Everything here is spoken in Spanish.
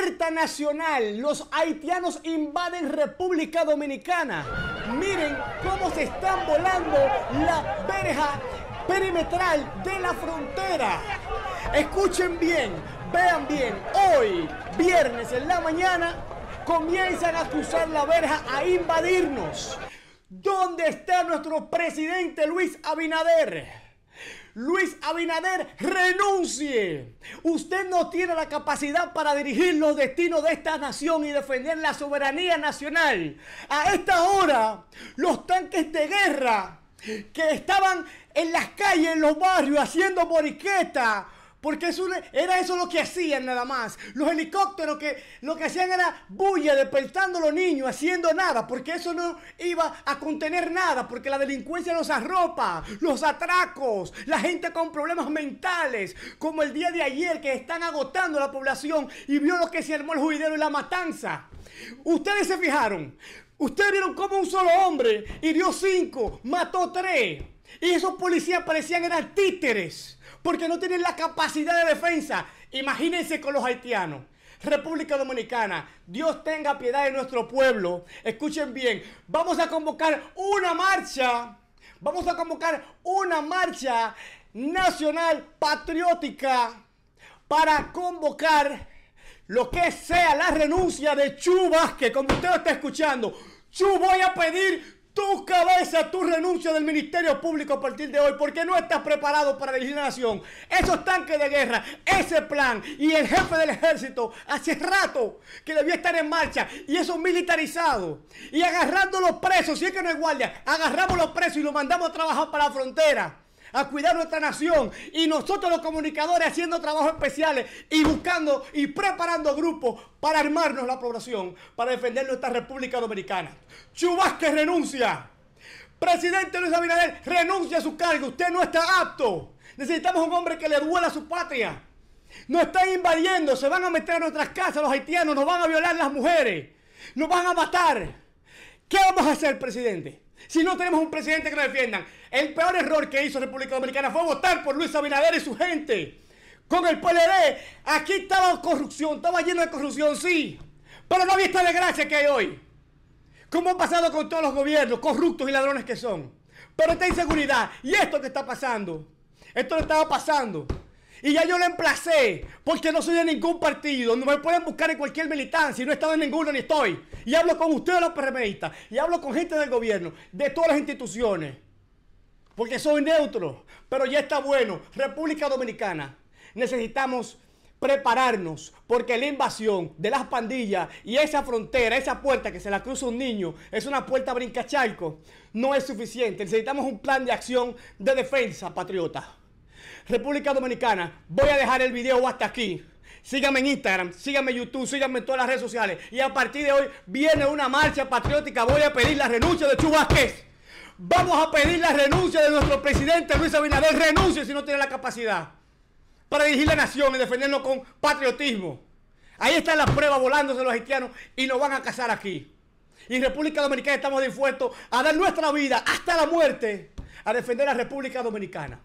Alerta nacional, los haitianos invaden República Dominicana. Miren cómo se están volando la verja perimetral de la frontera. Escuchen bien, vean bien, hoy, viernes en la mañana, comienzan a cruzar la verja a invadirnos. ¿Dónde está nuestro presidente Luis Abinader? Luis Abinader, renuncie. Usted no tiene la capacidad para dirigir los destinos de esta nación y defender la soberanía nacional. A esta hora, los tanques de guerra que estaban en las calles, en los barrios, haciendo moriqueta, porque eso era eso lo que hacían nada más. Los helicópteros que lo que hacían era bulla, despertando a los niños, haciendo nada, porque eso no iba a contener nada, porque la delincuencia los arropa, los atracos, la gente con problemas mentales, como el día de ayer que están agotando a la población y vio lo que se armó el juidero y la matanza. Ustedes se fijaron, ustedes vieron cómo un solo hombre hirió cinco, mató tres. Y esos policías parecían eran títeres porque no tienen la capacidad de defensa. Imagínense con los haitianos. República Dominicana, Dios tenga piedad de nuestro pueblo. Escuchen bien, vamos a convocar una marcha. Vamos a convocar una marcha nacional patriótica para convocar lo que sea la renuncia de Chubas, que como usted está escuchando, Chu voy a pedir tu cabeza, tu renuncia del Ministerio Público a partir de hoy, porque no estás preparado para dirigir la nación. Esos tanques de guerra, ese plan y el jefe del ejército hace rato que debía estar en marcha y eso militarizado y agarrando los presos, si es que no es guardia, agarramos los presos y los mandamos a trabajar para la frontera a cuidar nuestra nación y nosotros los comunicadores haciendo trabajos especiales y buscando y preparando grupos para armarnos la población, para defender nuestra República Dominicana. Chubasque renuncia. Presidente Luis Abinader renuncia a su cargo. Usted no está apto. Necesitamos un hombre que le duela a su patria. Nos están invadiendo, se van a meter a nuestras casas los haitianos, nos van a violar las mujeres, nos van a matar. ¿Qué vamos a hacer, presidente? Si no tenemos un presidente que nos defienda. El peor error que hizo República Dominicana fue votar por Luis Abinader y su gente. Con el PLD, aquí estaba corrupción, estaba lleno de corrupción, sí. Pero no había esta desgracia que hay hoy. Como ha pasado con todos los gobiernos, corruptos y ladrones que son. Pero esta inseguridad y esto que está pasando, esto estaba pasando. Y ya yo le emplacé, porque no soy de ningún partido. No me pueden buscar en cualquier militancia. Y no he estado en ninguno ni estoy. Y hablo con ustedes los PRMistas. Y hablo con gente del gobierno, de todas las instituciones. Porque soy neutro. Pero ya está bueno. República Dominicana. Necesitamos prepararnos porque la invasión de las pandillas y esa frontera, esa puerta que se la cruza un niño, es una puerta brincachalco, no es suficiente. Necesitamos un plan de acción de defensa, patriota. República Dominicana, voy a dejar el video hasta aquí. Síganme en Instagram, síganme en YouTube, síganme en todas las redes sociales. Y a partir de hoy viene una marcha patriótica. Voy a pedir la renuncia de Chubasquez. Vamos a pedir la renuncia de nuestro presidente Luis Abinader. Renuncie si no tiene la capacidad para dirigir la nación y defendernos con patriotismo. Ahí están las pruebas volándose los haitianos y nos van a casar aquí. Y en República Dominicana estamos dispuestos a dar nuestra vida hasta la muerte a defender a la República Dominicana.